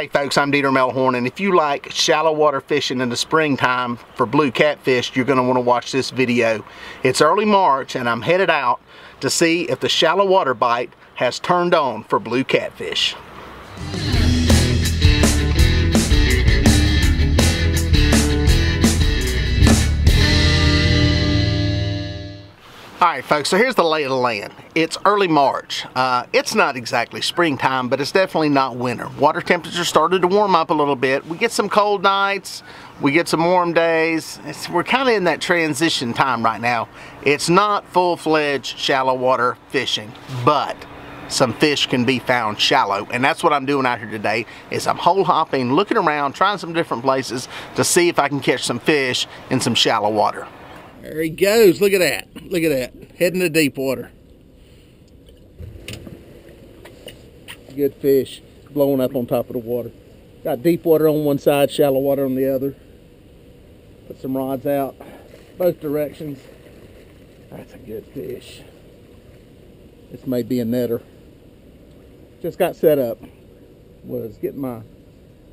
Hey folks, I'm Dieter Melhorn, and if you like shallow water fishing in the springtime for blue catfish, you're gonna wanna watch this video. It's early March, and I'm headed out to see if the shallow water bite has turned on for blue catfish. Right, folks, so here's the lay of the land. It's early March. Uh, it's not exactly springtime, but it's definitely not winter. Water temperatures started to warm up a little bit. We get some cold nights, we get some warm days. It's, we're kind of in that transition time right now. It's not full-fledged shallow water fishing, but some fish can be found shallow and that's what I'm doing out here today is I'm hole hopping looking around trying some different places to see if I can catch some fish in some shallow water there he goes. Look at that. Look at that. Heading to deep water. Good fish. Blowing up on top of the water. Got deep water on one side, shallow water on the other. Put some rods out both directions. That's a good fish. This may be a netter. Just got set up. Was getting my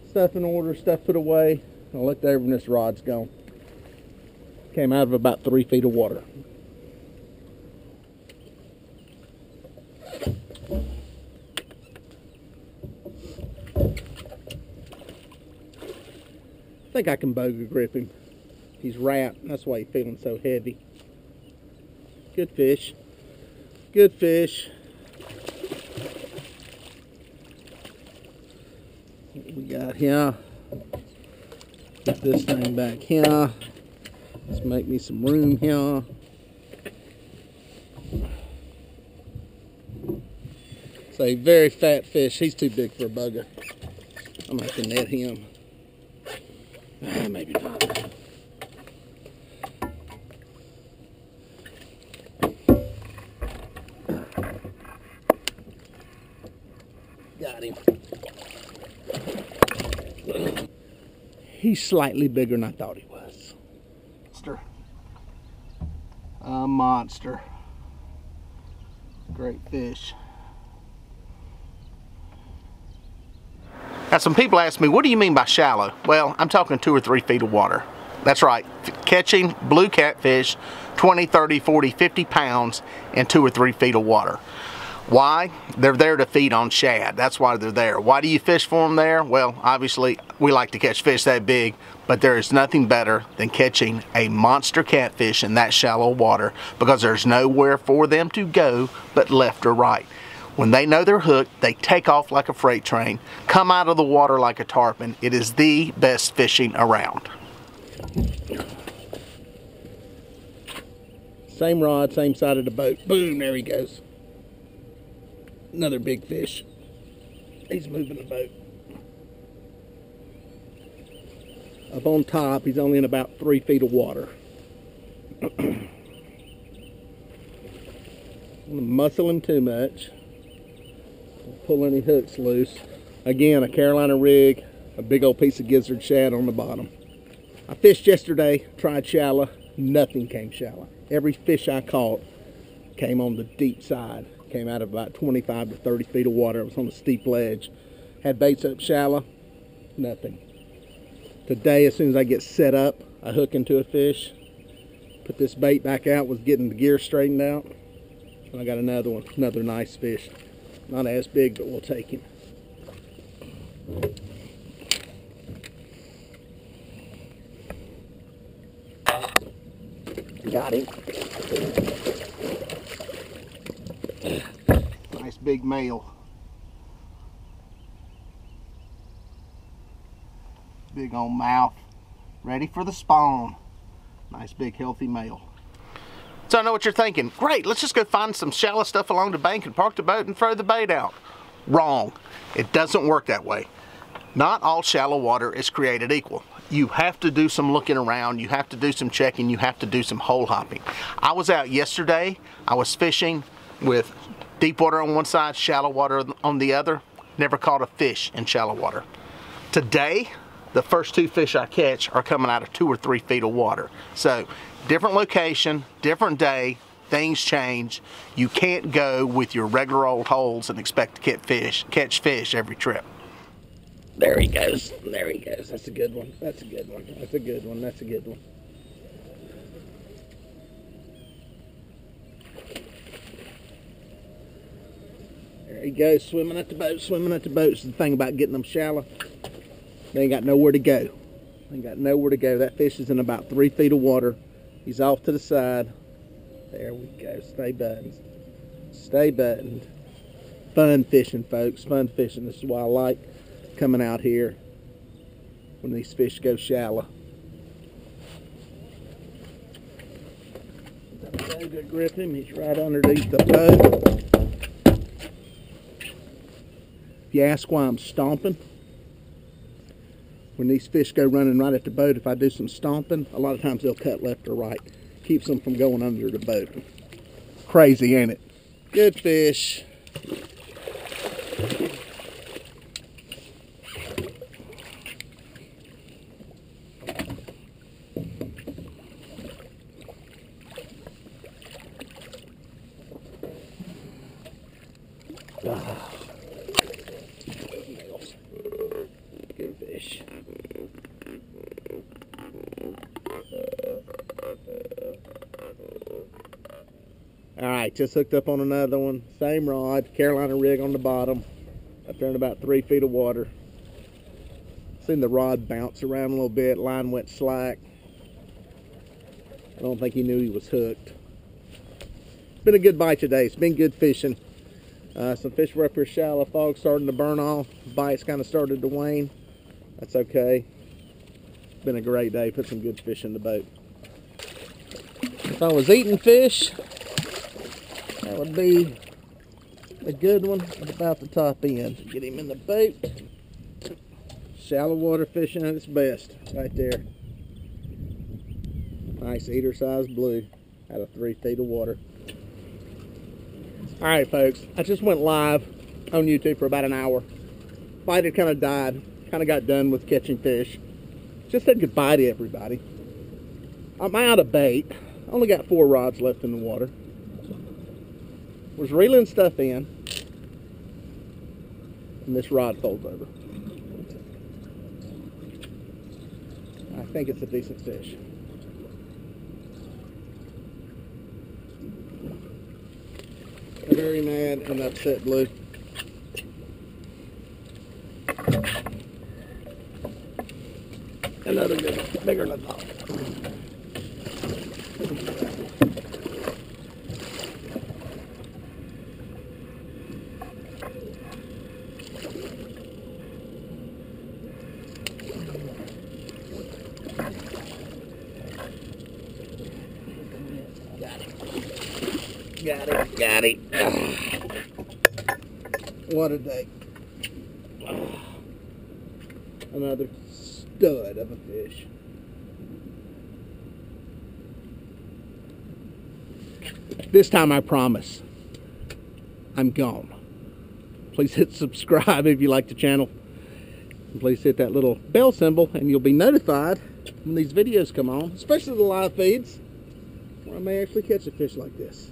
stuff in order, stuff put away. I looked over and this rod's gone came out of about three feet of water. I think I can boga grip him. He's wrapped, that's why he's feeling so heavy. Good fish. Good fish. What we got here? Put this thing back here. Let's make me some room here. It's a very fat fish. He's too big for a Boga. I'm going to net him. Ah, maybe not. Got him. He's slightly bigger than I thought he was a monster. Great fish. Now some people ask me, what do you mean by shallow? Well, I'm talking two or three feet of water. That's right, catching blue catfish, 20, 30, 40, 50 pounds in two or three feet of water. Why? They're there to feed on shad. That's why they're there. Why do you fish for them there? Well, obviously, we like to catch fish that big, but there is nothing better than catching a monster catfish in that shallow water because there's nowhere for them to go but left or right. When they know they're hooked, they take off like a freight train, come out of the water like a tarpon. It is the best fishing around. Same rod, same side of the boat. Boom, there he goes another big fish. He's moving the boat. Up on top, he's only in about three feet of water. Muscle him too much. Don't pull any hooks loose. Again, a Carolina rig, a big old piece of gizzard shad on the bottom. I fished yesterday, tried shallow, nothing came shallow. Every fish I caught came on the deep side. Came out of about 25 to 30 feet of water. It was on a steep ledge. Had baits up shallow, nothing. Today, as soon as I get set up, I hook into a fish, put this bait back out, was getting the gear straightened out. And I got another one, another nice fish. Not as big, but we'll take him. Got him. Nice big male. Big old mouth. Ready for the spawn. Nice big healthy male. So I know what you're thinking. Great, let's just go find some shallow stuff along the bank and park the boat and throw the bait out. Wrong. It doesn't work that way. Not all shallow water is created equal. You have to do some looking around, you have to do some checking, you have to do some hole hopping. I was out yesterday, I was fishing with deep water on one side, shallow water on the other. Never caught a fish in shallow water. Today, the first two fish I catch are coming out of two or three feet of water. So different location, different day, things change. You can't go with your regular old holes and expect to catch fish, catch fish every trip. There he goes. There he goes. That's a good one. That's a good one. That's a good one. That's a good one. There he goes, swimming at the boat, swimming at the boat. It's the thing about getting them shallow. They ain't got nowhere to go. They ain't got nowhere to go. That fish is in about three feet of water. He's off to the side. There we go. Stay buttoned. Stay buttoned. Fun fishing, folks. Fun fishing. This is why I like coming out here when these fish go shallow. Go to grip him. He's right underneath the boat. If you ask why I'm stomping, when these fish go running right at the boat, if I do some stomping, a lot of times they'll cut left or right. Keeps them from going under the boat. Crazy, ain't it? Good fish. Ah. Good fish. All just hooked up on another one. Same rod, Carolina rig on the bottom. Up there in about three feet of water. Seen the rod bounce around a little bit. Line went slack. I don't think he knew he was hooked. It's been a good bite today. It's been good fishing. Uh, some fish were up here shallow. Fog starting to burn off. Bites kind of started to wane. That's okay. It's been a great day. Put some good fish in the boat. If I was eating fish, that would be a good one at about the top end. Get him in the boat. Shallow water fishing at its best. Right there. Nice eater size blue out of three feet of water. All right, folks. I just went live on YouTube for about an hour. Fight had kind of died. Kind of got done with catching fish. Just said goodbye to everybody. I'm out of bait. Only got four rods left in the water was reeling stuff in, and this rod folds over. I think it's a decent fish. Very mad and upset blue. Another good bigger than I thought. Got it. Got it. What a day. Another stud of a fish. This time I promise I'm gone. Please hit subscribe if you like the channel. Please hit that little bell symbol and you'll be notified when these videos come on, especially the live feeds, where I may actually catch a fish like this.